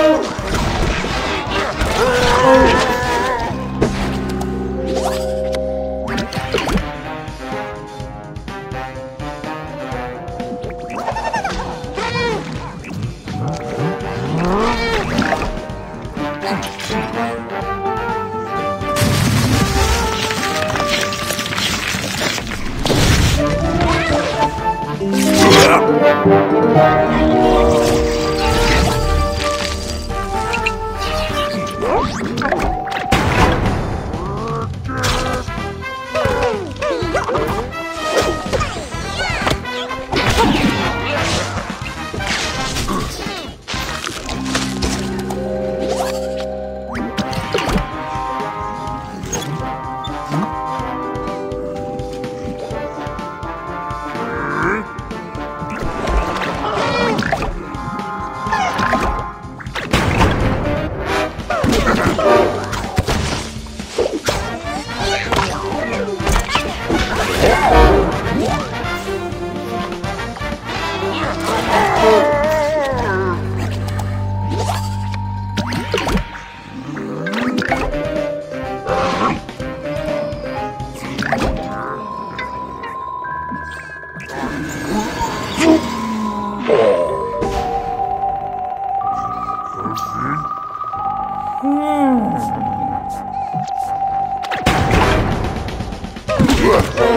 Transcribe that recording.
Oh! Ugh!